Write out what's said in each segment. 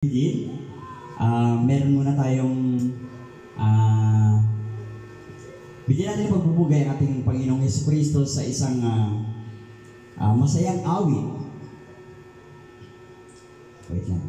begin, uh, meron muna tayong uh, bigyan natin ng pagbubugay ang ating Panginoong Yesu Kristo sa isang uh, uh, masayang awit. Wait lang.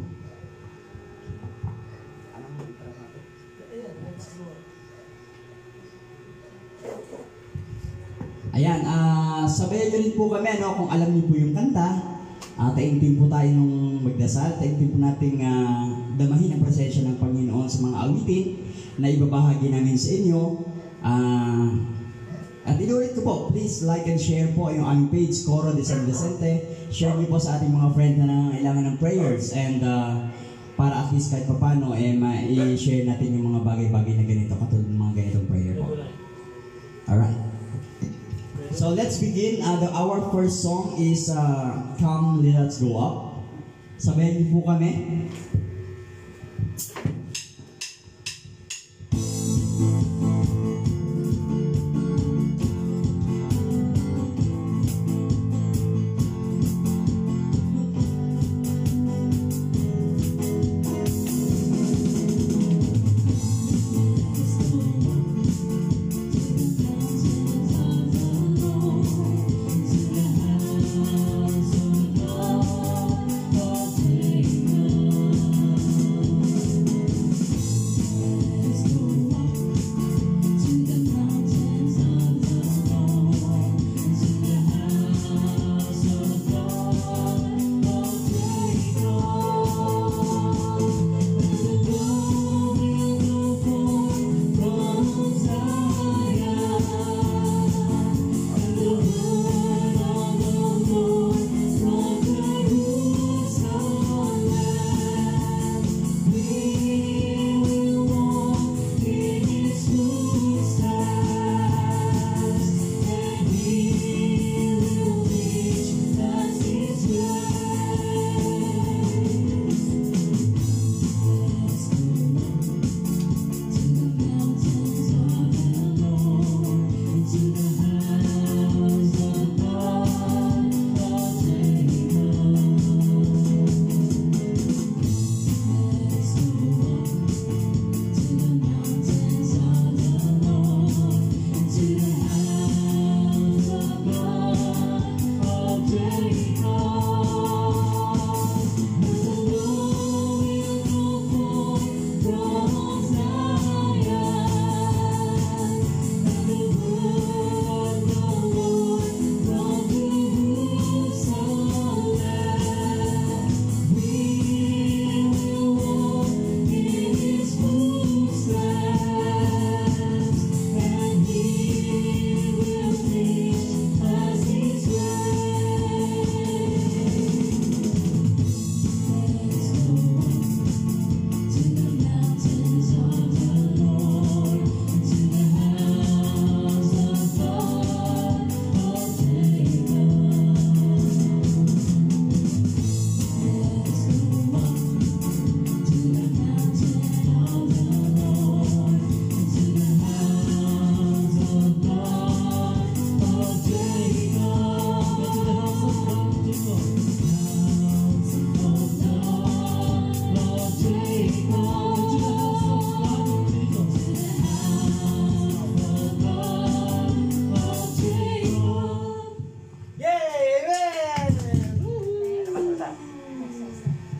Ayan, uh, sabayan nyo rin po kami no, kung alam niyo po yung kanta. Uh, taimtim po tayo nung magdasal, taimtim po nating uh, damahin ang presensya ng Panginoon sa mga awitin na ibabahagi namin sa inyo. Uh, at inulit ko po, please like and share po yung aming page, Coro de San Vicente. Share niyo po sa ating mga friends na nangangailangan ng prayers and uh, para at least kahit papano, eh, ma-share natin yung mga bagay-bagay na ganito, katulad Let's begin. Uh, the, our first song is uh, Come Let Us Go Up. Sabayan niyo po kami.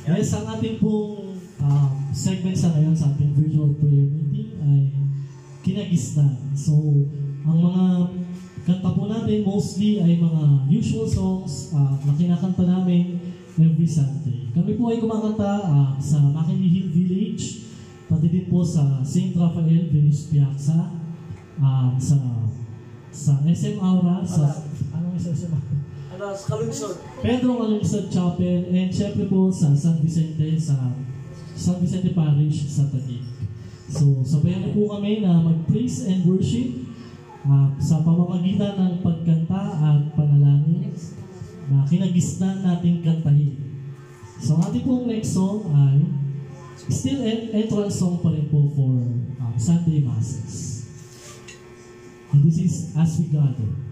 Guys, ang ating pong um, segment sa ngayon sa ating virtual prayer meeting ay kinagisnan. So, ang mga kanta po natin mostly ay mga usual songs uh, na kinakanta namin every Sunday. Kami po ay kumakanta uh, sa McKinley Hill Village, pati din po sa St. Raphael Venice Piazza, uh, sa sa SM Aura, sa... Anong sa SM Aura? Sa Kalunsod. Pedro Calungsod Chapel, and syempre po sa San Vicente, sa San Vicente Parish sa Taguig. So, sabayan po kami na mag-praise and worship uh, sa pamamagitan ng pagkanta at panalangin na kinagisnan nating kantahin. So, ating pong next song ay still en- entrance song pa rin po for uh, Sunday Masses. And this is As We Gather.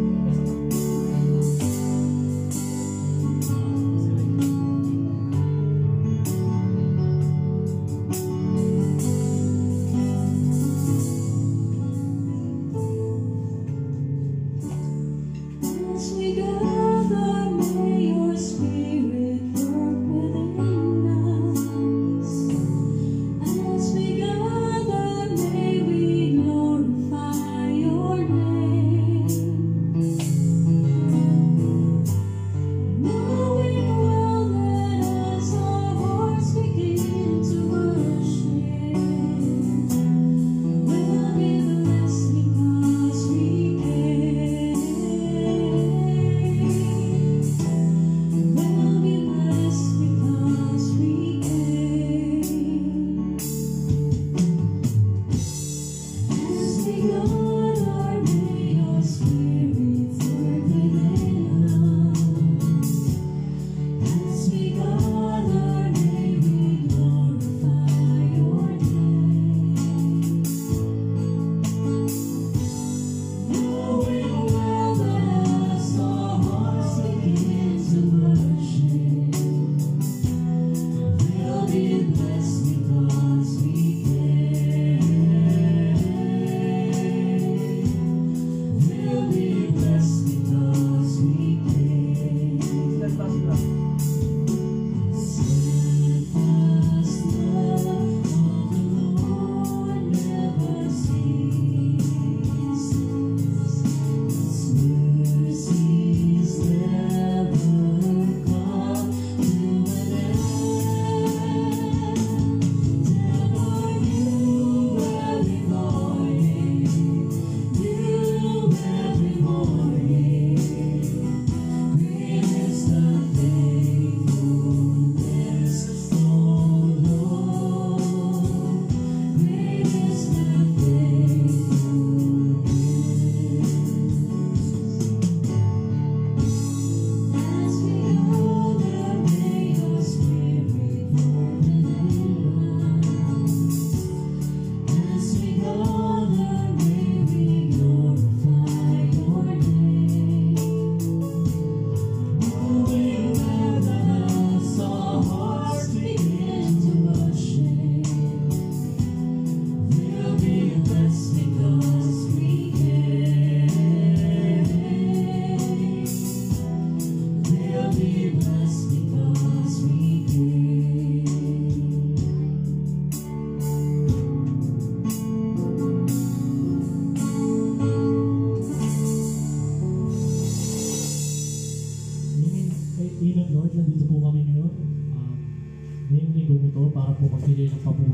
you.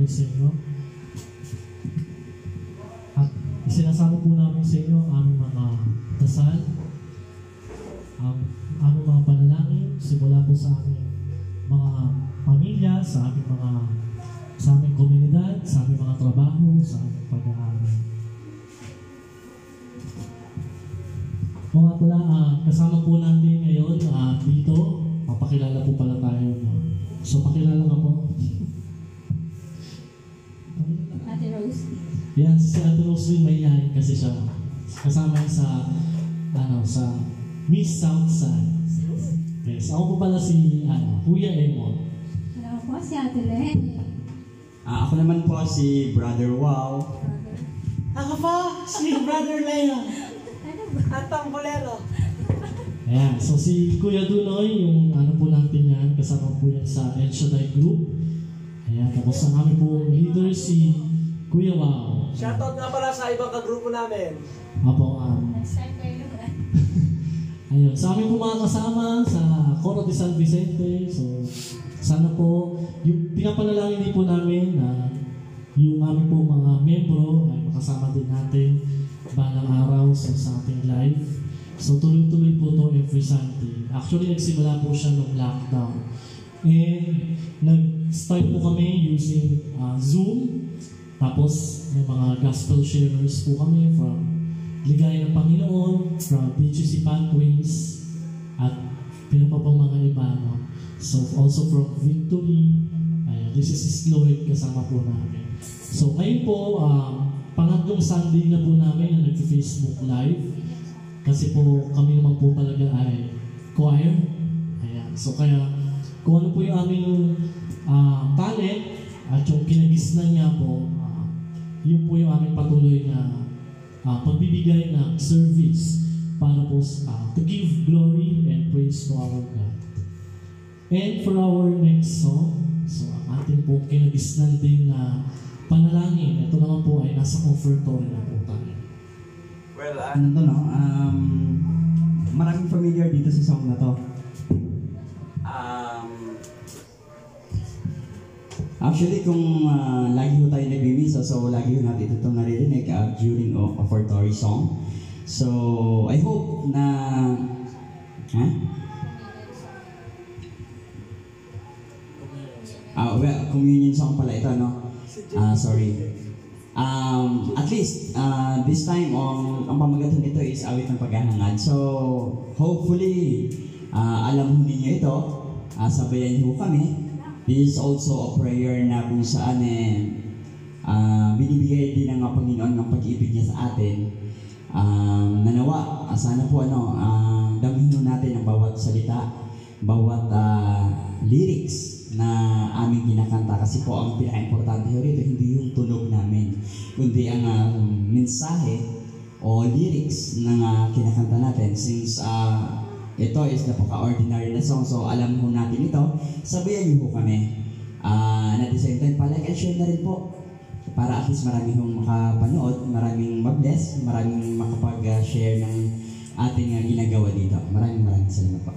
Ng papuri Kasama sa, ano, sa Miss Southside. Yes, ako po pala si, ano, Kuya Emon. Hello po, si Ate Len. Ah, ako naman po si Brother Wow. Ako po, si Brother Lea. Ano ba? Atang bolero. Ayan, so si Kuya Dunoy, yung ano po natin yan, kasama po yan sa El Shaddai Group. Ayan, tapos ang aming po leader si Kuya Wow. Shoutout nga pala sa ibang kagrupo namin. Apo, um, Next time kayo naman. ayun, sa aming po mga kasama sa Coro de San Vicente, so sana po, yung pinapanalangin din po namin na yung aming po mga membro ay makasama din natin balang araw sa, sa ating live. So tuloy-tuloy po to every Sunday. Actually, nagsimula po siya nung lockdown. And nag-start po kami using uh, Zoom. Tapos may mga gospel sharers po kami from Ligaya ng Panginoon, from BGC Pathways, at pero pa pang mga iba. No? So also from Victory, Ayan, this is Sis Lloyd kasama po namin. So ngayon po, um, pangatlong Sunday na po namin na nag-Facebook Live. Kasi po kami naman po talaga ay choir. Ayan. So kaya kung ano po yung aming ah, talent at yung kinagisnan niya po, yun po yung aming patuloy na ah, pagbibigay ng service para po ah, to give glory and praise to our God. And for our next song, so ang ating po kinagisnan din na panalangin, ito naman po ay nasa offertory na po tayo. Well, ah, Ano to, no? Um, maraming familiar dito sa song na to. um, Actually, kung ah, lagi ho tayo nagmimisa, so lagi ho natin ito naririnig ah, during o offertory song. So, I hope na... Ha? Ah, well, communion song pala ito, no? Ah, sorry. Um, at least, uh, this time, ang, ang pamagatan nito is awit ng paghahangad. So, hopefully, ah, alam ho ninyo ito. Uh, sabayan niyo kami. This is also a prayer na kung saan eh, ah, binibigay din ng Panginoon ng pag-ibig niya sa atin. Um, nanawa, ah, sana po ano, uh, damihin ho natin ang bawat salita, bawat ah, lyrics na aming kinakanta kasi po ang pinaka-importante rito hindi yung tunog namin kundi ang ah, mensahe o lyrics ng ah, kinakanta natin since ah, ito is napaka-ordinary na song so alam ho natin ito. Sabayan niyo po kami. And at the same time palike and share na rin po. Para at least marami hong makapanood maraming mabless maraming makapag-share ng ating ah, ginagawa dito. Maraming maraming salamat po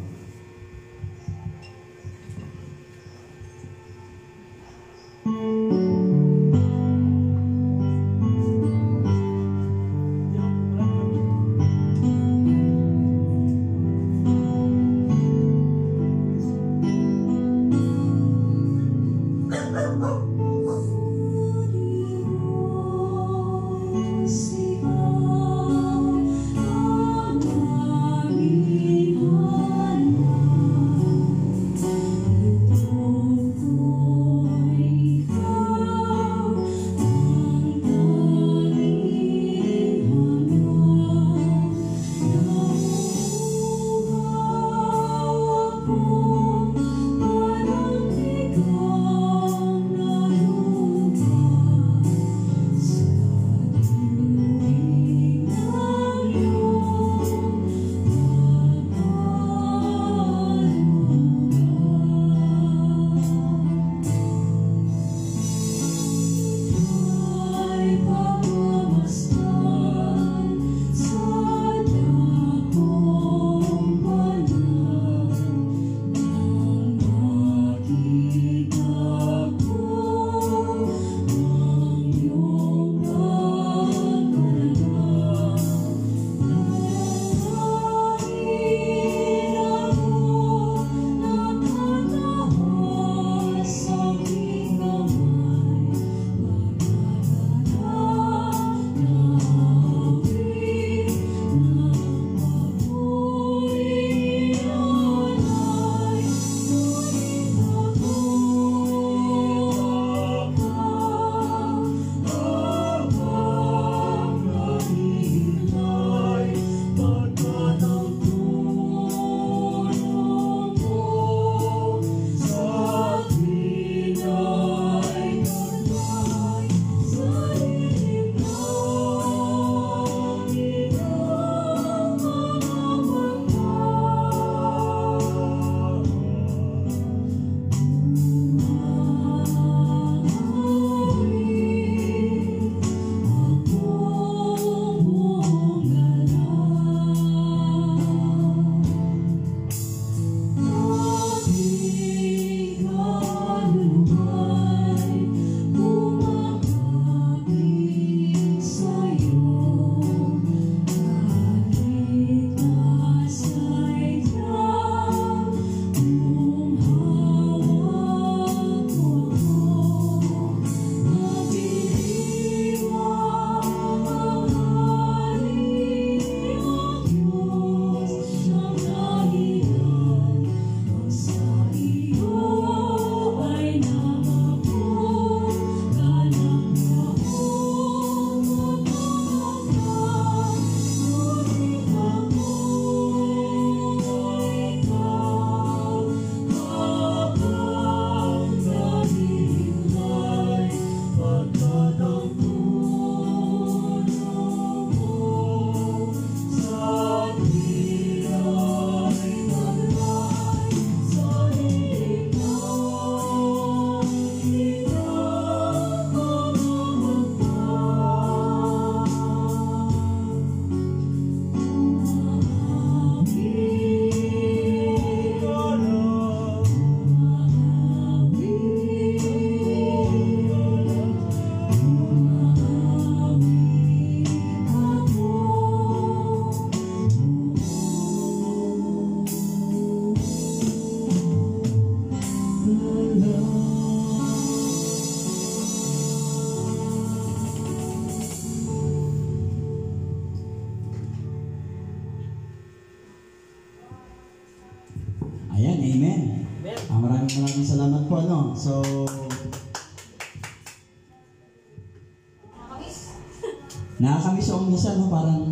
ako minsan, no? Parang,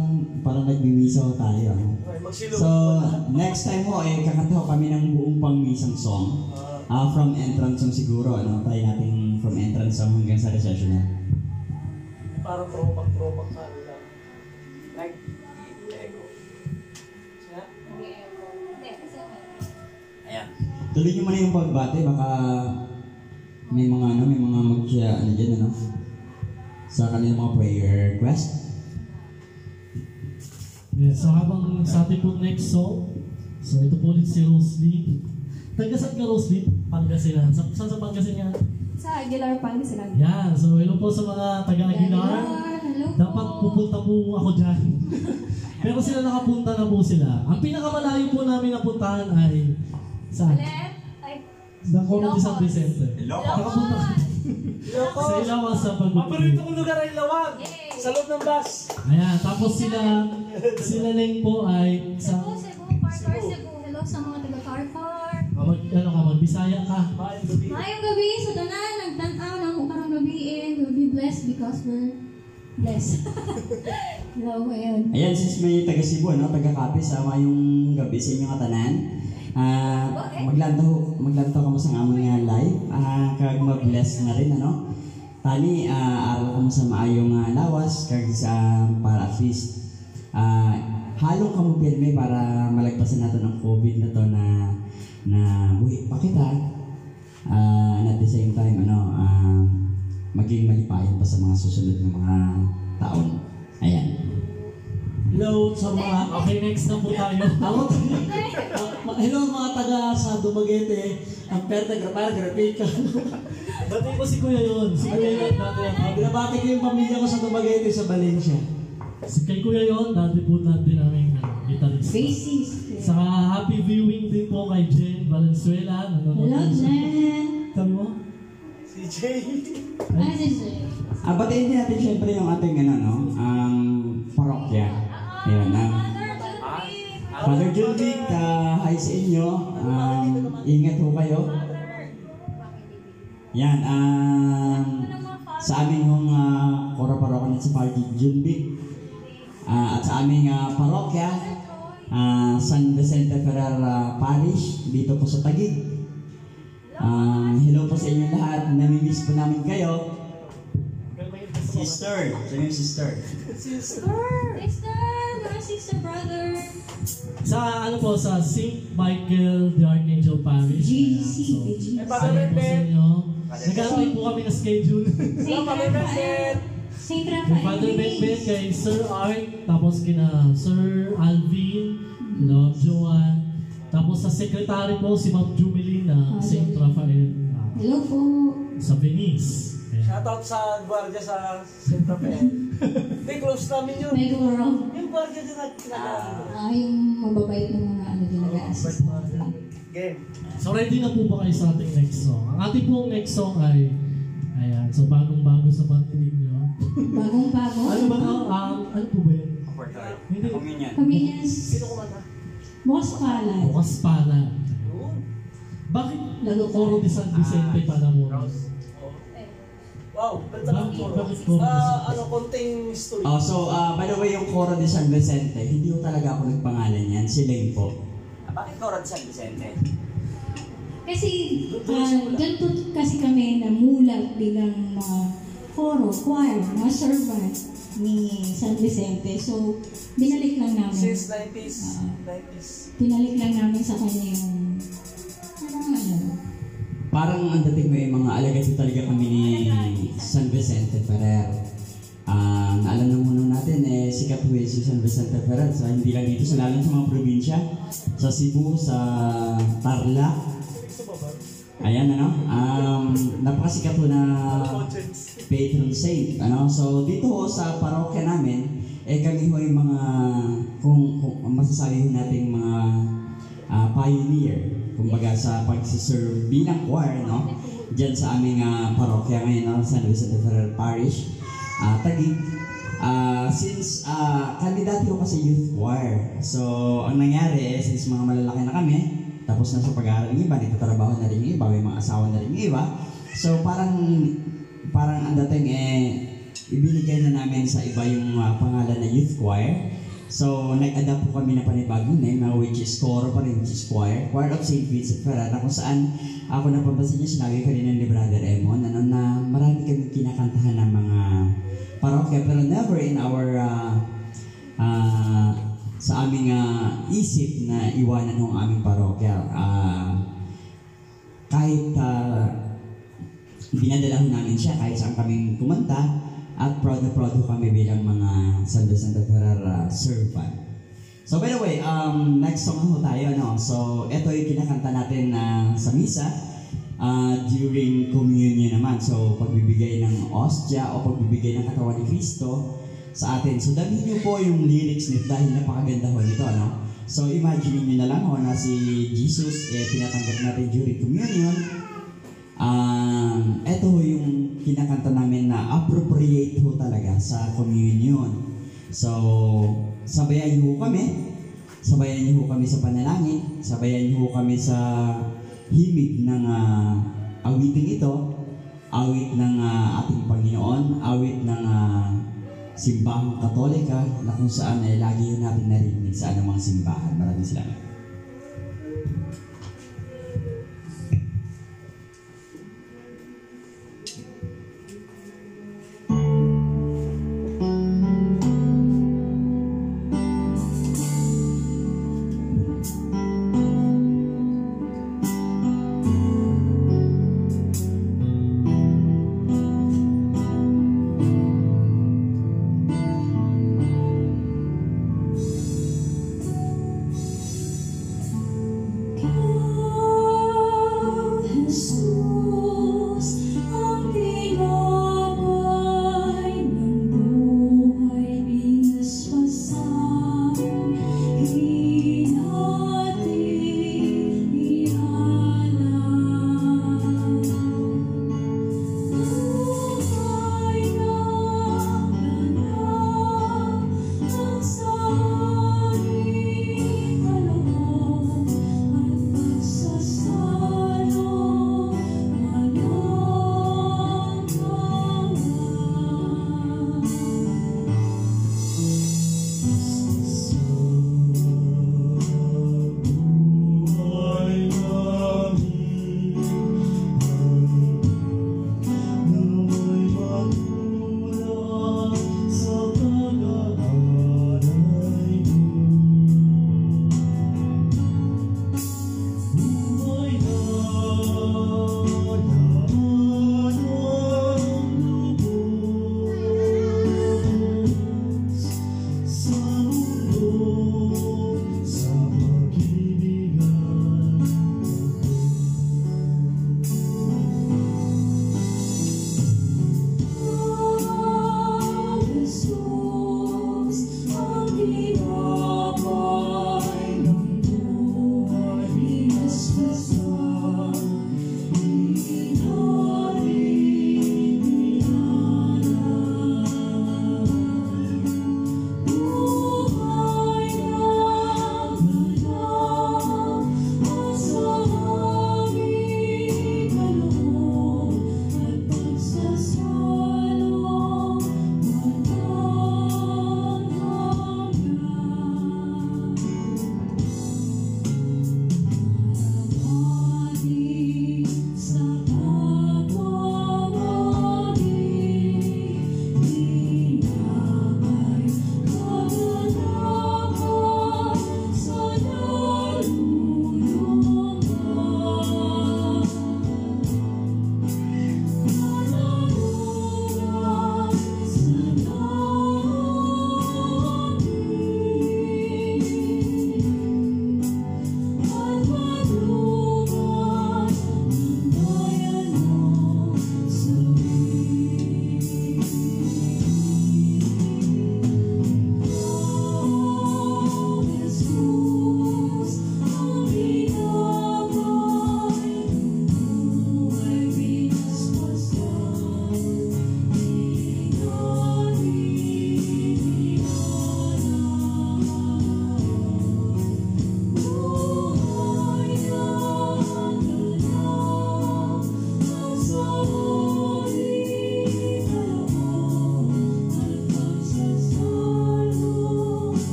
parang nagmimisa tayo, magsilong. So, next time mo, eh, kakanta ko kami ng buong pangmisang song. Ah, from entrance song siguro, ano, try natin from entrance song hanggang sa recessional. Parang throwback-throwback ka nila. Like, Ayan. Tuloy nyo muna yung pagbate, baka may mga ano, may mga mag ano dyan, ano, sa kanilang mga prayer request. Yeah, so habang sa ating po next song, so ito po ulit si Roslyn. Taga saan ka Roslyn? Pangasinan. Sa, saan sa Pangasinan? Sa Aguilar Pang sila. Yan, so hello po sa mga taga Aguilar. Hello po. Dapat pupunta po ako dyan. Pero sila nakapunta na po sila. Ang pinakamalayo po namin napuntahan ay saan? Ulit. Ay, Dacoma de San Vicente. Nakapunta Ilocos. sa Ilawan sa Paborito Pagbuti. kong lugar ay Lawag. Yay! Sa loob ng bus. Ayan, tapos sila, sila Leng po ay Cebu, sa, Cebu, Parkar, Cebu. Hello sa mga taga Carcar. mag, ano ka, magbisaya ka. Mayang gabi. Mayong gabi sa tanan, nagtanaw ng karong gabi and we'll be blessed because we're blessed. Hello, ayun. Ayan, since may taga Cebu, ano, taga Capiz, sama yung gabi sa inyong katanan. Ah, maglantaw, maglantaw ka mo sa among nga live. Ah, kag mag-bless na rin, ano. Tani, ah, aral ka mo sa maayong ah, lawas, kag sa para at least ah, halong ka mo pirme para malagpasan natin ang COVID na to na na buhi pa kita. And at the same time, ano, ah, maging malipayan pa sa mga susunod na mga taon. Ayan. Hello sa mga, okay next na po tayo. Hello mga taga sa Dumaguete, ang perta grapar, grapika. Bati ko si Kuya yun, si Kuya yun dati ang Ah, Binabati ko yung pamilya ko sa Dumaguete sa Valencia. Si kay Kuya yun, dati po natin namin uh, guitarist. Basis. Saka happy viewing din po kay Jen Valenzuela. nanonood Hello, siya. Jen. Sabi mo? Si Jay. Ano si Jen? Ah, batiin din natin syempre yung ating ano, no? Ang parokya. Ayan, ang Father Julvic, ah, hi sa inyo. Um, ingat ho kayo. Yan, um, sa aming hong uh, kora parokya si Father Julvic. Ah, at sa aming ah, parokya, ah, San Vicente Ferrer Parish, dito po sa Taguig. Um, hello po sa inyo lahat. Namimiss po namin kayo. Sister. Sino yung sister? Sister! Mga sister, brother. Sa ano po, sa St. Michael the Archangel Parish. GC, so, Eh, sabi po sa inyo. Nag-aantay po kami ng schedule. Saint Raphael. Saint Kay Raphael. Father Ben Ben, kay Sir Art, tapos kina Sir Alvin, Love Joanne, tapos sa secretary po si Ma'am Jumelina, St. Raphael, ah, Hello po. sa Venice. Shoutout sa gwardiya sa St. Rafael. Hindi, close namin yun. May gumaro. Yung gwardiya din natin kinakain. Ah, yung mababait ng mga ano din nag-assist. Game. So ready na po ba kayo sa ating next song? Ang ating pong next song ay, ayan, so bagong-bago sa pantinig nyo. Bagong bago. Ano ba ito? Um, ano po ba yun? Hindi. Communion. Convenience. Sino kumanta? Bukas. Bukas pala. Yun. Bakit Lalo Coro de San Vicente pala mo? Wow, ganda ng Bakit- coro. Ah, ano, konting story. Oh, so, ah, by the way, yung Coro de San Vicente, hindi ko talaga ako nagpangalan yan. Si Leng po. Bakit Coro de San Vicente? Kasi, uh, dyan po kasi kami namulat bilang mga choro, choir, mga servant ni San Vicente. So, binalik lang namin. Since 90s. 90s. Binalik lang namin sa kanya yung, parang ano, Parang ang dating mo yung mga alagad talaga kami ni San Vicente Ferrer. Ah, naalala muna natin, eh, sikat po eh, si San Vicente Ferrer. So, hindi lang dito, sa lalo sa mga probinsya. Sa Cebu, sa Tarlac. Ayan, ano? Um, napakasikat po na patron saint. Ano? So, dito ho sa parokya namin, eh kami ho yung mga, kung, kung masasabi ho natin mga ah, pioneer, kumbaga sa pagsiserve bilang choir, no? Diyan sa aming ah, parokya ngayon, no? San Vicente Ferrer Parish, ah Taguig. Ah, since kami dati ho kasi youth choir, so ang nangyari, eh, since mga malalaki na kami, tapos na sa pag-aaral ng iba, nagtatrabaho na rin yung iba, may mga asawa na rin yung iba. So parang parang ang dating eh ibinigay na namin sa iba yung ah, pangalan na youth choir. So, nag-adapt po kami na panibagong name na which is Coro pa rin, which is choir. Choir of St. Vincent Ferrara kung saan ako napapansin niyo, sinabi ko rin ni Brother Emon, ano na marami kami kinakantahan ng mga parokya pero never in our ah, ah, sa aming ah, isip na iwanan ng aming parokya. Ah, kahit ah, dinadala ho namin siya kahit saan kami kumanta at proud na proud kami bilang mga Santa Santa Ferrara servant. So by the way, um, next song ho tayo, no? So ito yung kinakanta natin na sa misa uh, during communion naman. So pagbibigay ng ostya o pagbibigay ng katawan ni Kristo sa atin. So dalhin niyo po yung lyrics nito dahil napakaganda ho nito, no? So imagine niyo na lang ho na si Jesus eh, tinatanggap natin during communion. Um, ito ho yung kinakanta namin na appropriate ho talaga sa communion. So, sabayan niyo kami. Sabayan niyo kami sa panalangin. Sabayan niyo kami sa himig ng ah, awiting ito. Awit ng ah, ating Panginoon. Awit ng ah, simbahang katolika na kung saan ay lagi yun natin narinig sa anumang simbahan. Maraming salamat.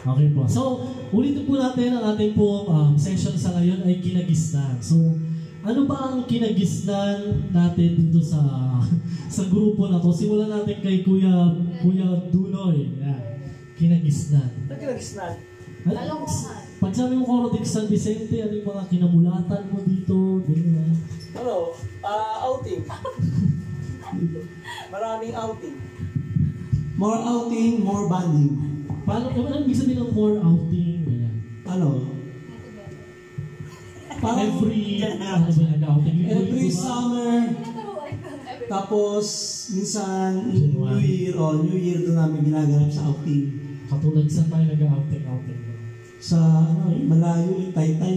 Okay po. So, ulitin po natin ang ating po um, session sa ngayon ay kinagisnan. So, ano ba ang kinagisnan natin dito sa sa grupo na to? Simulan natin kay Kuya Kuya Dunoy. Yan. Kinagisnan. Ito kinagisnan. Ano, pag sabi mo Coro de San Vicente, ano yung mga kinamulatan mo dito? Ganyan. Ano? Ah, outing. Maraming outing. More outing, more bonding. Paano, ano ang ibig sabihin ng more outing? Ganyan. Ano? Parang Every, ano every summer, tapos minsan in New. Year, o New Year doon namin ginaganap sa outing. Katulad sa tayo nag-outing, outing. Sa ano, malayo, eh, Taytay.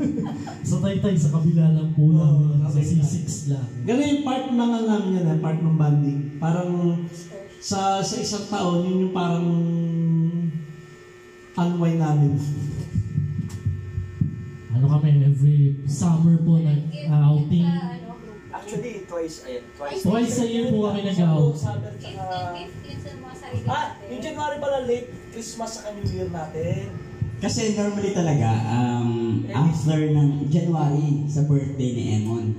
Sa Taytay, sa kabila lang po lang. sa kabila. C6 lang. Ganun yung part ng ano namin yan, part ng bonding. Parang sa sa isang taon, yun yung parang unwind namin. Ano kami, every summer po nag-outing. Actually, twice, ayan. Twice. Twice a year po kami nag-out. Summer, tsaka... Ah, yung January pala late Christmas sa New Year natin. Kasi normally talaga, um, after ng January sa birthday ni Emon,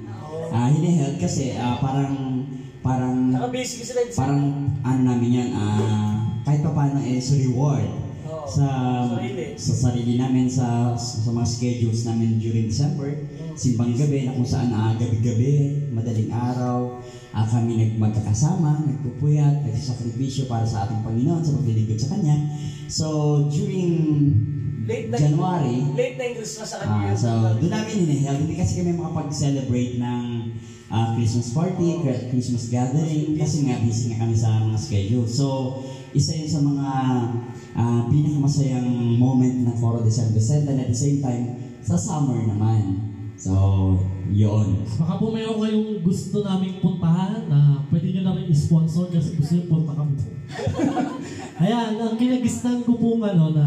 ah hiniheld kasi ah, parang, parang, Saka kasi sila. parang ano namin yan, ah, kahit pa paano is reward Oo. sa Sarili. sa sarili namin sa sa mga schedules namin during December simbang gabi na kung saan ah, gabi-gabi madaling araw ah, kami nag magkakasama nagpupuyat nagsasakripisyo para sa ating Panginoon sa paglilingkod sa Kanya so during Late January Late na yung Christmas sa Ah, so, doon namin hiniheld. Hindi kasi kami makapag-celebrate ng ah, Christmas party, Chri- Christmas gathering, kasi nga busy nga kami sa mga schedule. So, isa yun sa mga ah, pinakamasayang moment ng Foro de San Vicente and at the same time, sa summer naman. So, yun. Baka po mayroon kayong gusto naming puntahan na pwede nyo na rin i-sponsor kasi gusto nyo punta kami. Ayan, ang kinagisnan ko po ano na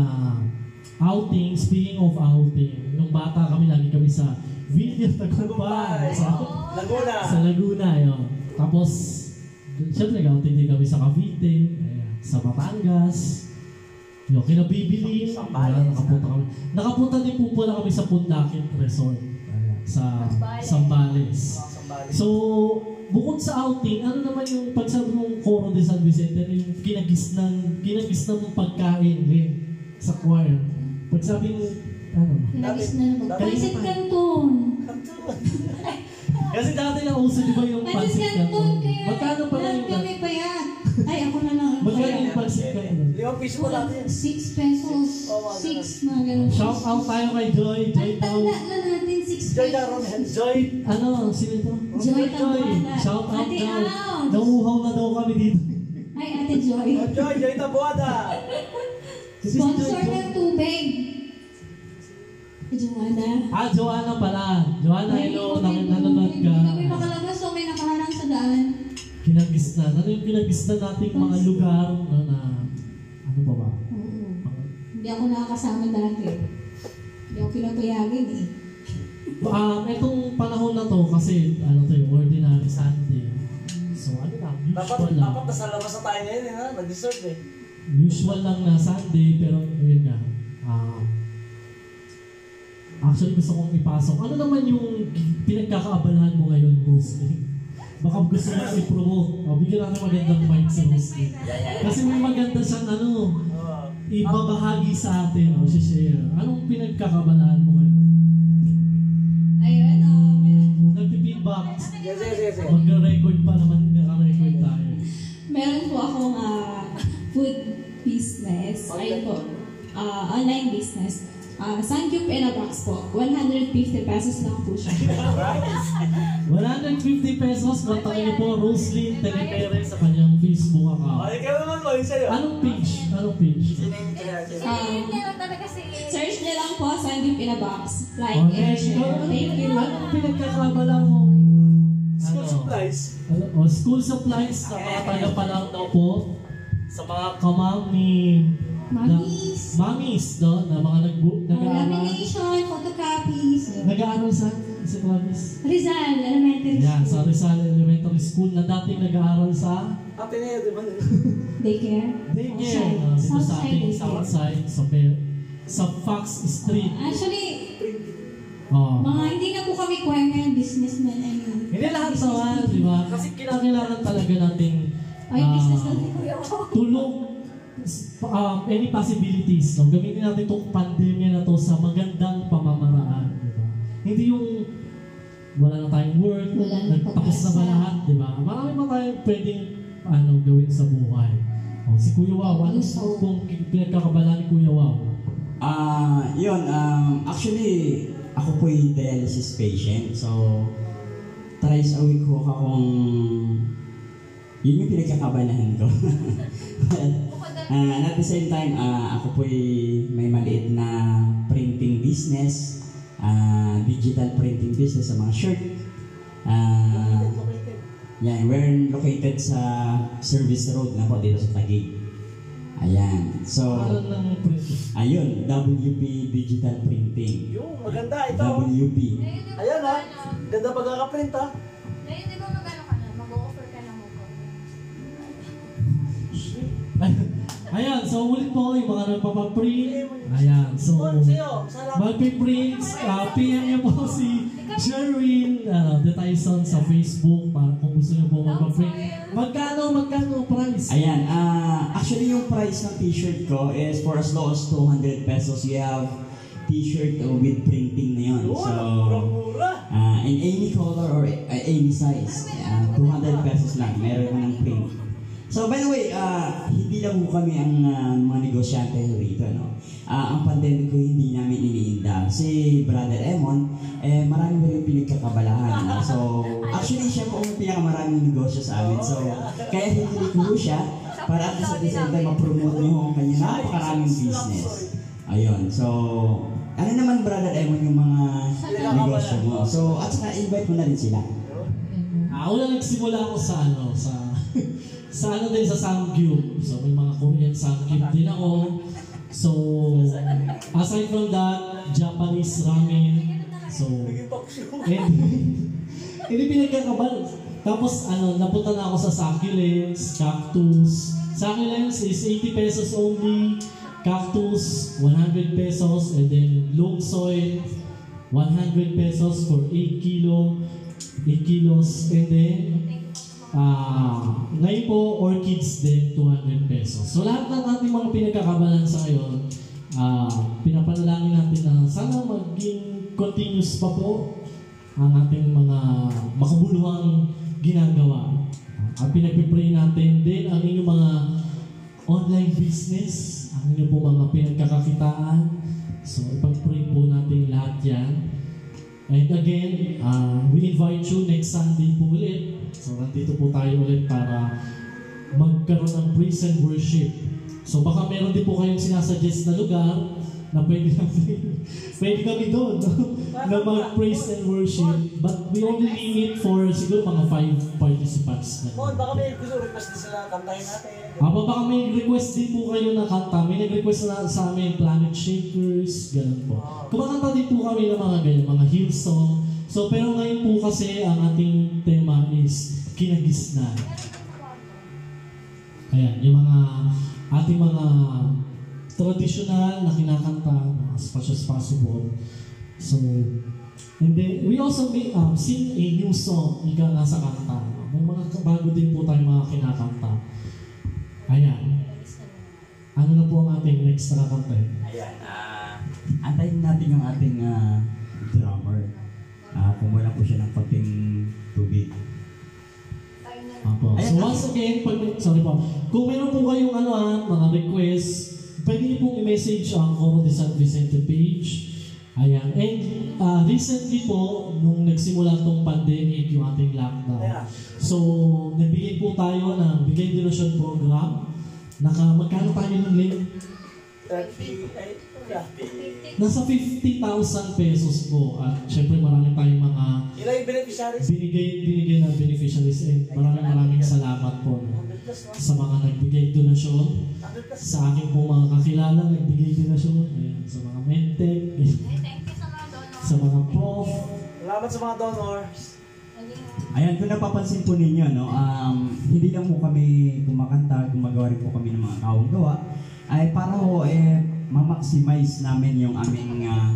outing, speaking of outing, nung bata kami, lagi kami sa Villa Tagumpay. Sa, Laguna. sa Laguna, yun. Tapos, syempre nag-outing din kami sa Cavite, ayan, sa Batangas, yung kinabibilin, ayan, nakapunta kami. Nakapunta din po pala kami sa Pundakin Resort, ayan, sa Sambales. Sambali. So, bukod sa outing, ano naman yung pagsabi mong Coro de San Vicente, ano yung kinagis ng, kinagis ng mong pagkain din sa choir? Pagsabing, ano? Nagis na naman. Pansit Canton. Kasi dati na uso, di ba yung Pansit Canton. Magkano pala yung kami payat. Ay, ako na lang. ang Magkano yung pansit canton? Limang piso pa natin. Six pesos. Oh, mga Six, mga ganun. Shout out tayo kay Joy. Joy Ang daw. tanda na natin, six Joy na pesos. Ron Joy. Ano, sino to? Joy Joy. Tabuada. Shout out Ate daw. Nauuhaw na daw kami dito. Ay, Ate Joy. Joy, Joy Tabuada. Sponsor Joy- Joy- tubig. Joanna. Ah, Joanna pala. Joanna, hello. okay, Nak- nanonood ka. Hindi kami makalabas so may nakaharang sa daan. Kinagisnan. Ano yung kinagisnan nating mga lugar na, na ano ba ba? Oo. Hindi ako nakakasama dati. Hindi ako pinapayagin eh. Um, itong panahon na to kasi ano to yung ordinary Sunday. So ano lang, Dapat, usual lang. dapat nasa labas na tayo ngayon, eh, ha? Nag-dessert eh. Usual lang na Sunday pero yun nga. Um, actually gusto kong ipasok. Ano naman yung pinagkakaabalahan mo ngayon mostly? Baka gusto mo i-promote. O, bigyan natin magandang mic sa mostly. Kasi may maganda siyang ano, ibabahagi sa atin o share. Anong pinagkakabalahan mo ngayon? Ayun, um, Nagpi-feedback. Yes, yes, yes, yes. Magre-record pa naman, naka-record tayo. meron po akong ah, food business. Ayun po. Ah, online business. Ah, Sangyup in a box po. 150 pesos lang po siya. 150 pesos, kontakin niyo po Roslyn Telepere sa kanyang Facebook account. Ay, ikaw naman mo, yung sa'yo. Anong page? Anong page? Um, Hindi lang talaga si search niyo lang po Sangyup in a box. Like Oh, and share. Thank you. Anong pinagkakabala mo? School Ano? supplies. Ano, o school supplies sa mga taga pa lang daw po sa mga kamang ni Mommies. na, mommies no na mga nag Uh, nag-aaral lamination, photocopies. nag-aaral sa sa mommies Rizal, elementary yan school. sa Rizal Elementary School na dating nag-aaral sa Ateneo, di ba? Daycare. daycare uh, dito sa ating. Southside sa sa Fox Street Actually, oh. mga hindi na po kami choir businessmen. I mean, hindi lahat naman di ba kasi kinakailangan talaga nating Ay, ah, business natin. Kuya. tulong um, any possibilities no gamitin natin itong pandemya na to sa magandang pamamaraan di ba hindi yung wala na tayong work Wala na nagtapos na ba lahat di ba marami pa tayong pwedeng ano gawin sa buhay oh, si Kuya Wow ano Gusto. kung pinagkakabala ni Kuya Wow Ah, yun, um, actually, ako po'y dialysis patient. So, thrice a week ko akong, yun yung pinagkakabalahan ko. Ah, at the same time, ah, ako po'y may maliit na printing business, ah, digital printing business sa mga shirt. Ah, yan, we're located sa Service Road na po dito sa Taguig. Ayan. So, Ayun, WP Digital Printing. Yung maganda, ito. WP. Ayan ha. Ganda pagkakaprint ha. Ayan, so ulit po yung mga nagpapaprint. Ayan, so magpiprints, uh, PM niyo po si Sherwin uh, De Tyson sa Facebook para kung gusto niyo po magpaprint. Magkano, magkano price? Ayan, ah actually yung price ng t-shirt ko is for as low as 200 pesos. You have t-shirt uh, with printing na yun. So, ah in any color or uh, any size, ah, 200 pesos lang. Meron ng print. So, by the way, ah hindi lang po kami ang ah, mga negosyante rito. No? Ah, ang pandemic ko hindi namin iniinda. Si Brother Emon, eh, marami ba yung pinagkakabalahan. no? So, actually, siya po ang pinakamaraming negosyo sa amin. So, kaya hindi ko siya para at least same time ma-promote niyo ang kanyang napakaraming business. Ayun. So, ano naman, Brother Emon, yung mga negosyo mo? So, at saka invite mo na rin sila. Ah, una nagsimula ako sa ano, sa sa ano din sa Samgyup. So may mga Korean Samgyup din ako. So aside from that, Japanese ramen. So hindi pinagkakabal. Tapos ano, napunta na ako sa succulents, cactus. Succulents is 80 pesos only. Cactus, 100 pesos. And then long soil, 100 pesos for 8 kilo. 8 kilos. And then, ah ngayon po, orchids din, 200 pesos. So lahat ng ating mga pinagkakabalan sa ngayon, ah pinapanalangin natin na sana maging continuous pa po ang ating mga makabuluhang ginagawa. Ang pinagpipray natin din ang inyong mga online business, ang inyong po mga pinagkakakitaan. So, ipag-pray po natin lahat yan. And again, uh, we invite you next Sunday po ulit. So, nandito po tayo ulit para magkaroon ng praise and worship. So, baka meron din po kayong sinasuggest na lugar na pwede natin, pwede kami doon, no? na mag-praise and worship. But we only limit for siguro mga five participants. Na. Mon, baka may gusto request din sila kantahin natin. Aba, baka may request din po kayo na kanta. May nag-request na sa amin, Planet Shakers, ganun po. Kumakanta din po kami ng mga ganyan, mga hill song. So, pero ngayon po kasi ang ating tema is kinagisnan. Ayan, yung mga ating mga traditional na kinakanta as much as possible. So, and then we also may, um, sing a new song, ika nga sa kanta. May mga bago din po tayo mga kinakanta. Ayan. Ano na po ang ating next na kanta? Ayan, ah, antayin natin yung ating ah, drummer. Ah, kumuha po siya ng konting tubig. Apo. So, once again, pag, sorry po, kung meron po kayong ano ah, mga request, pwede niyo pong i-message ang Coro de San Vicente page. Ayan. And ah, recently po, nung nagsimula tong pandemic, yung ating lockdown. So, nagbigay po tayo ng bigay donation program. Naka, magkano tayo ng link? 30, ay, yeah. Nasa 50,000 pesos po. At syempre marami tayong mga Ilan yung beneficiaries? binigay, binigay na beneficiaries and maraming maraming salamat po no, 100 plus, no? Sa mga nagbigay donasyon. 100 plus. Sa aking po mga kakilala nagbigay donasyon. Ayan, sa mga you sa mga donor. sa mga prof. Salamat sa mga donors. Ayan, kung napapansin po ninyo, no, um, hindi lang po kami kumakanta, gumagawa rin po kami ng mga kawang gawa, ay para po eh, ma-maximize namin yung aming ah,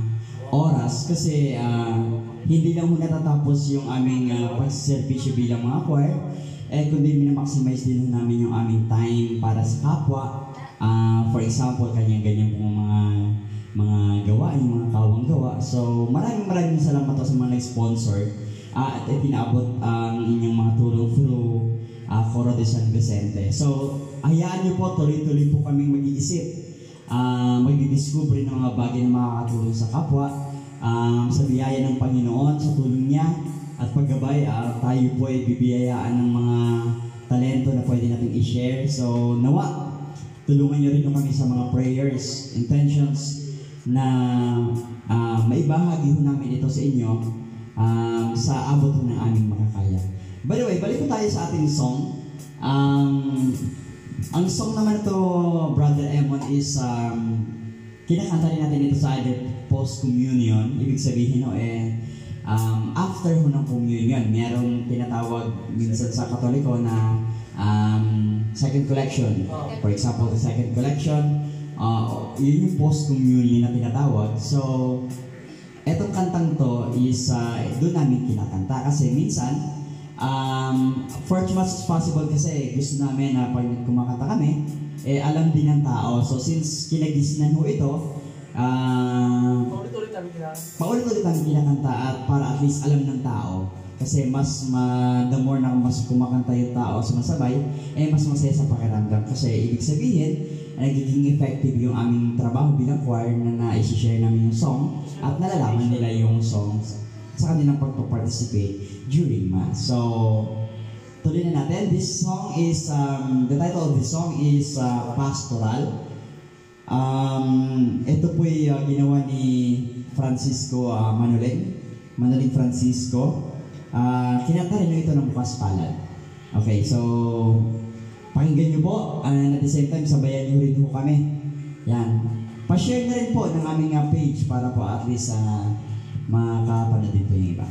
oras kasi ah, hindi lang po natatapos yung aming uh, pagsiservisyo bilang mga choir, eh kundi minamaximize din namin yung aming time para sa kapwa. Ah, for example, kanya-ganyan po mga mga gawain, mga kawang gawa. So, maraming maraming salamat sa mga nag-sponsor ah, at itinaabot ang inyong mga tulong through uh, Foro de San Vicente. So, hayaan niyo po, tuloy-tuloy po kaming mag-iisip. Uh, magdidiscover ng mga bagay na makakatulong sa kapwa. Um, sa biyaya ng Panginoon, sa tulong niya at paggabay, ah, tayo po ay bibiyayaan ng mga talento na pwede natin i-share. So, nawa, tulungan niyo rin po kami sa mga prayers, intentions na ah, maibahagi ho namin ito sa inyo um, sa abot ho ng aming makakaya. By the way, balik po tayo sa ating song. Um, ang song naman ito, Brother Emon, is um, kinakanta rin natin ito sa either post-communion. Ibig sabihin no, eh, um, after ho ng communion, merong tinatawag minsan sa katoliko na um, second collection. For example, the second collection, uh, yun yung post-communion na tinatawag. So, etong kantang to is uh, doon namin kinakanta kasi minsan um, for as much as possible kasi gusto namin na pag kumakanta kami eh alam din ng tao so since kinagisnan ho ito uh, Kailangan. paulit-ulit namin kinakanta at para at least alam ng tao kasi mas ma, the more na mas kumakanta yung tao sumasabay eh mas masaya sa pakiramdam kasi ibig sabihin nagiging effective yung aming trabaho bilang choir na na-share namin yung song at nalalaman nila yung songs sa kanilang pagpa-participate during Mass. So, tuloy na natin. This song is, um, the title of this song is uh, Pastoral. Um, ito po ay uh, ginawa ni Francisco uh, Manuling. Manuling Francisco. Uh, kinanta rin ito ng bukas palad. Okay, so pakinggan nyo po and at the same time sabayan nyo rin po kami. Yan. Pa-share na rin po ng aming uh, page para po at least uh, makakapanood din po yung iba.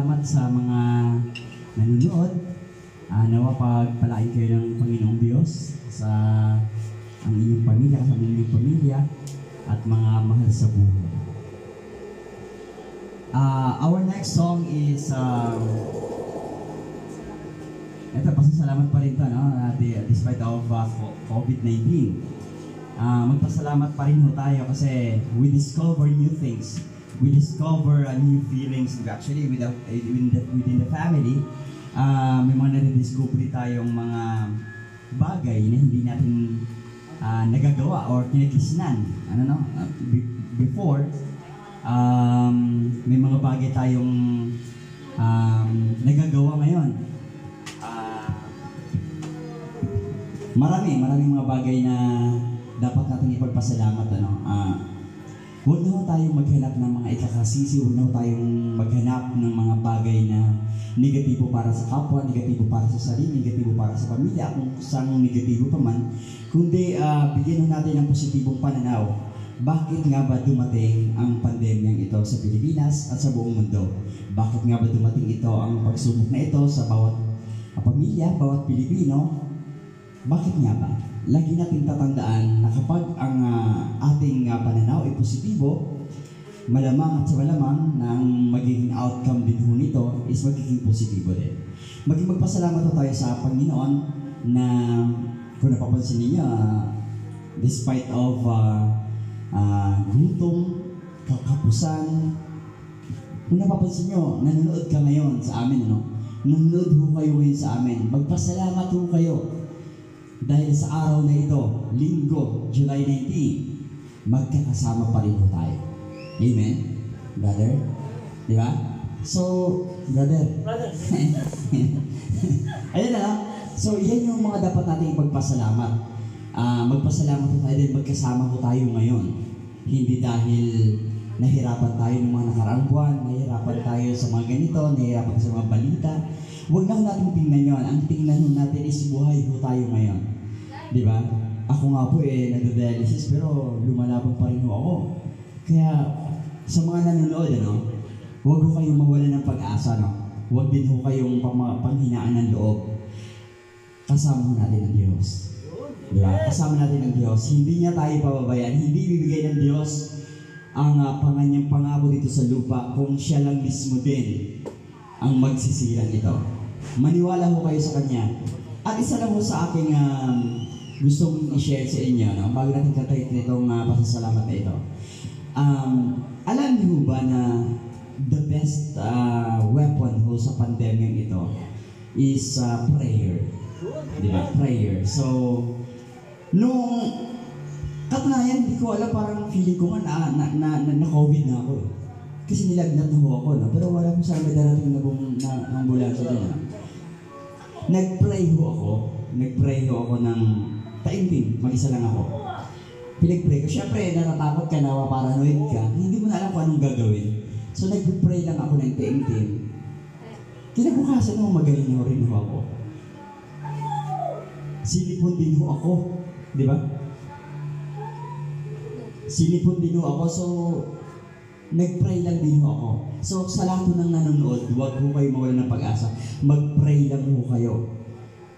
Salamat sa mga nanonood. Ah, nawa pagpalain kayo ng Panginoong Diyos sa ang inyong pamilya, sa inyong pamilya, at mga mahal sa buhay. Ah, our next song is um, ito, pasasalamat pa rin to, no? Uh, di- despite of uh, co- COVID-19. Ah, magpasalamat pa rin ho tayo kasi we discover new things. We discover uh, new feelings actually with the, within, the, within the family. ah may mga nare-discover tayong mga bagay na hindi natin ah, nagagawa or kinagisnan. Ano no? Be- before, um, may mga bagay tayong um, nagagawa ngayon. Ah, marami, maraming mga bagay na dapat natin ipagpasalamat. Ano? Ah, huwag na tayong maghanap ng mga ikakasisi, huwag na tayong maghanap ng mga bagay na negatibo para sa kapwa, negatibo para sa sarili, negatibo para sa pamilya, kung saan negatibo pa man, kundi ah, bigyan natin ng positibong pananaw. Bakit nga ba dumating ang pandemyang ito sa Pilipinas at sa buong mundo? Bakit nga ba dumating ito ang pagsubok na ito sa bawat ah, pamilya, bawat Pilipino? Bakit nga ba? Lagi natin tatandaan na kapag ang ah, ating ah, pananaw ay positibo, malamang at sa malamang na magiging outcome din ho nito is magiging positibo din. Maging magpasalamat ho tayo sa Panginoon na kung napapansin ninyo, ah, despite of ah, ah, gutom, kakapusan, kung napapansin nyo, nanonood ka ngayon sa amin, no? Nanonood ho kayo ngayon sa amin. Magpasalamat ho kayo dahil sa araw na ito, linggo, July 19, magkakasama pa rin tayo. Amen? Brother? Di ba? So, brother, Brother, Ayun na. So, yan yung mga dapat nating ipagpasalamat. Ah, magpasalamat tayo dahil magkasama ko tayo ngayon. Hindi dahil nahirapan tayo ng mga nakaraang buwan, nahirapan tayo sa mga ganito, nahirapan tayo sa mga balita. Huwag ho natin tingnan yon. Ang tingnan natin is buhay ho tayo ngayon. Di ba? Ako nga po eh, nagda-dialysis pero lumalaban pa rin ho ako. Kaya sa mga nanonood, ano, huwag ho kayong mawala ng pag-asa, no? Huwag din ho kayong panghinaan ng loob. Kasama ho natin ang Diyos. Di ba? Kasama natin ang Diyos. Hindi niya tayo pababayaan. Hindi bibigay ng Diyos ang uh, panganyang pangako dito sa lupa kung siya lang mismo din ang magsisilang ito. Maniwala ho kayo sa Kanya. At isa lang ho sa aking um, gustong i-share sa inyo, no? bago natin katay nitong uh, pasasalamat na ito. Um, alam niyo ba na the best uh, weapon ho sa pandemyang ito is uh, prayer. Di ba? Prayer. So, nung katunayan, hindi ko alam, parang feeling ko nga na, na, na, na, na COVID na ako. Kasi nilagnat na ako, no? pero wala ko sana may darating na, na, na ambulansya din. Nag-pray ho ako. Nag-pray ho ako ng taimtim. Mag-isa lang ako. Pinag-pray ko. Siyempre, natatakot ka na, paranoid ka. Hindi mo na alam kung anong gagawin. So, nag-pray lang ako ng taimtim. Kinabukasan mo, magaling ho rin ho ako. Sinipon din ho ako. Di ba? Sinipon din ho ako. So, nag-pray lang din ho ako. So, sa lahat po ng nanonood, huwag ho kayo mawala ng pag-asa. Mag-pray lang ho kayo.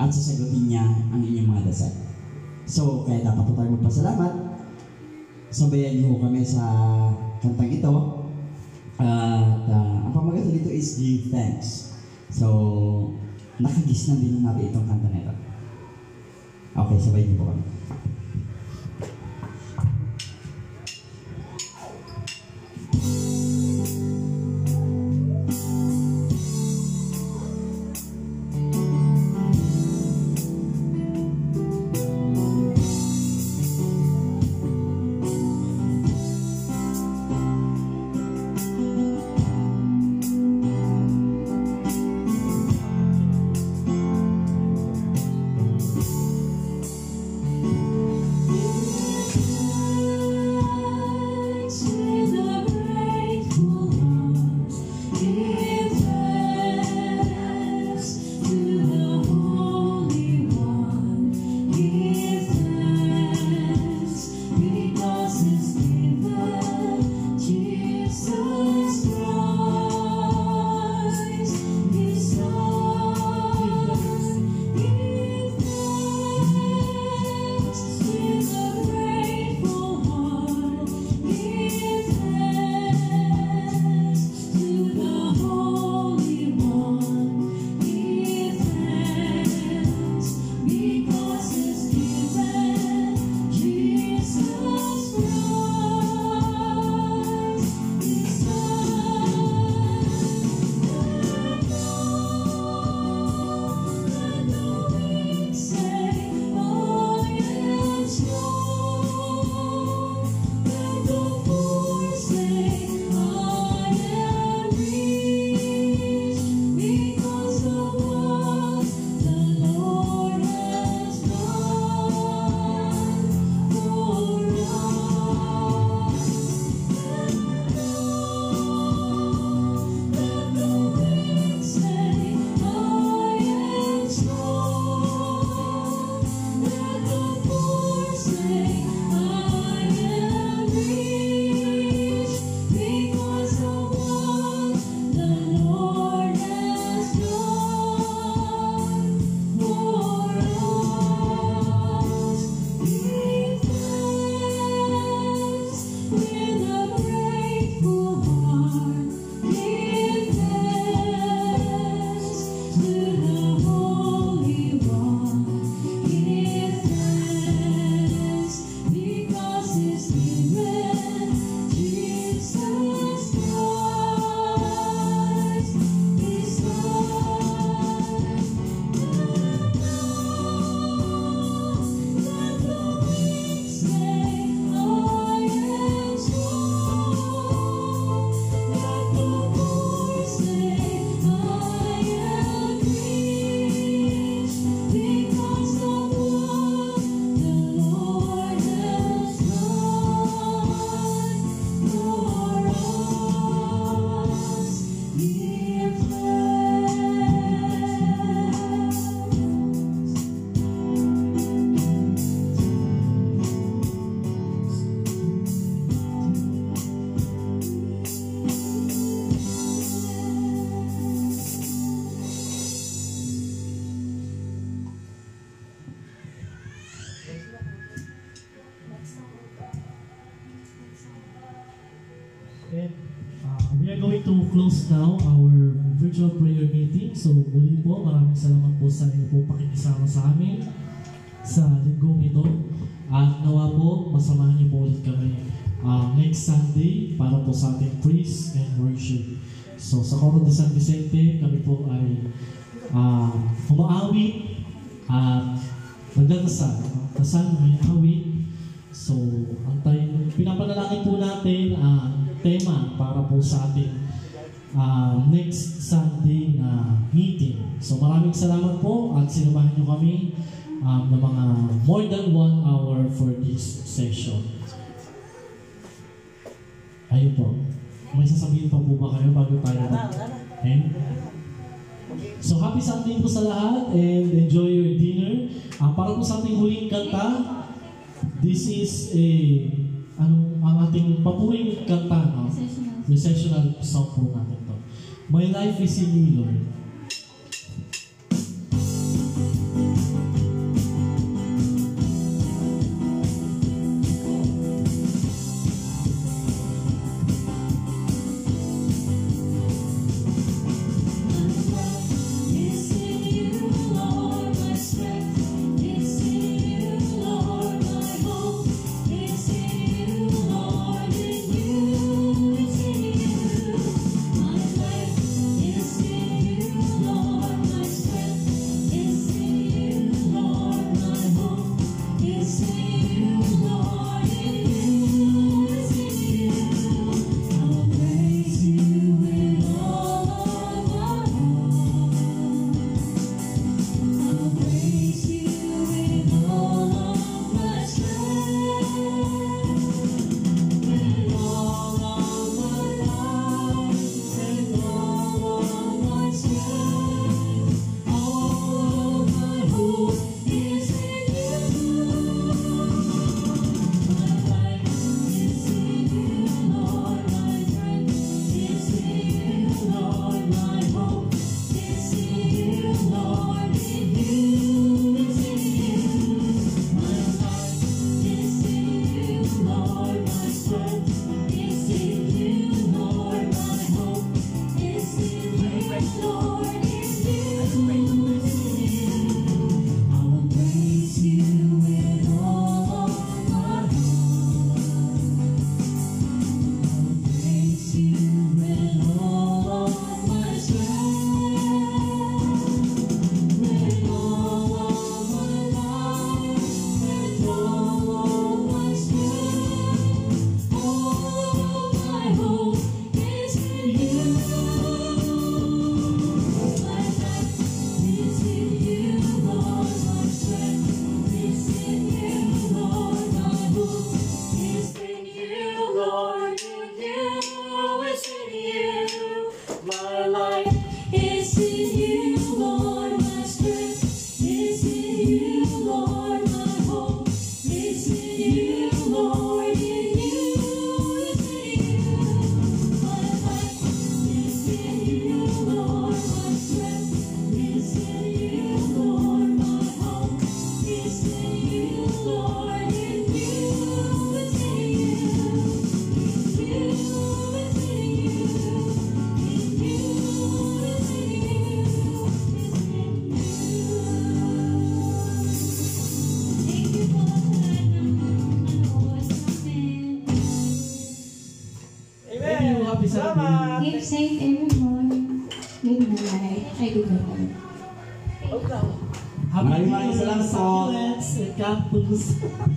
At sasagutin niya ang inyong mga dasal. So, kaya dapat po tayo magpasalamat. Sabayan niyo kami sa kantang ito. At uh, ang pamagat dito is give thanks. So, nakagisnan din natin itong kanta na ito. Okay, sabay niyo po kami. Now our virtual prayer meeting. So muli po, maraming salamat po sa inyo po pakikisama sa amin sa linggong ito. At nawa po, masamahan niyo po ulit kami uh, next Sunday para po sa ating praise and worship. So sa Coro de San Vicente, kami po ay uh, umaawit at nagdadasal. Dasal may awit. So, ang tayo, pinapanalangin po natin ang tema para po sa ating uh, next Sunday na meeting. So, maraming salamat po at sinamahan niyo kami um, ng mga more than one hour for this session. Ayun po. May sasabihin pa po ba kayo bago tayo mag-end? So, happy Sunday po sa lahat and enjoy your dinner. Ah, para po sa ating huling kanta, this is a ano, ang ating papuring kanta, no? Sessional. Recessional song po natin. My life is in you, Lord. Happy